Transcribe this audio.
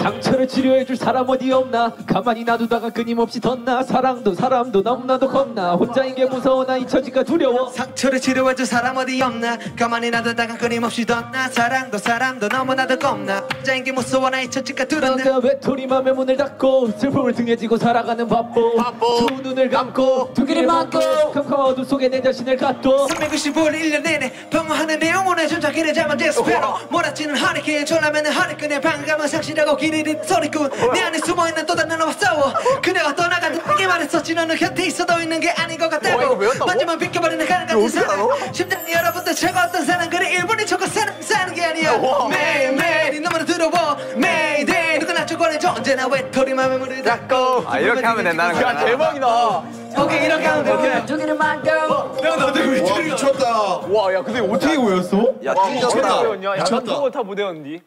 상처를 치료해줄 사람 어디 없나? 가만히 놔두다가 끊임없이 덧나. 사랑도 사람도 너무나도 겁나. 혼자인 게 무서워 나? 잊혀질까 두려워. 상처를 치료해줄 사람 어디 없나? 가만히 놔두다가 끊임없이 덧나. 사랑도 사람도 너무나도 겁나. 혼자인 게 무서워 나? 잊혀질까 내가? 외톨이 맘에 문을 닫고 슬픔을 등에 지고 살아가는 바보? 두 눈을 감고 두 귀를 막고 어둠 속에 내 자신을 갖도 365일 1년 내내 방어하는 내 영혼의 전자기를 잡은 데스페로. 몰아치는 허리케인 졸라매는 허리끈에 반감은 상실하고 길이 잃은 소리꾼. 내 안에 숨어있는 또 다른 너와 싸워. 그녀가 떠나간 내게 말했었지 너는 곁에 있어도 있는 게 아닌 것 같다고. 마지막 비켜버리는 가는 같은 사랑. 심장이 여러분들 차가웠던 사랑 그래 일본이 저거 사는 사는 게 아니야. 매일매일 이 너무나 두려워 매일데이 쪼궈내줘 언제나 외톨이 맘에 문을 닫고 아 이렇게 하면 된다는 거야. 대박이다. 오케이 이렇게 하면 돼두 귀를 막고 와 미쳤다. 와, 야, 근데 어떻게 보였어? 야 미쳤다. 보였냐? 야, 난 저거 다못 외웠니?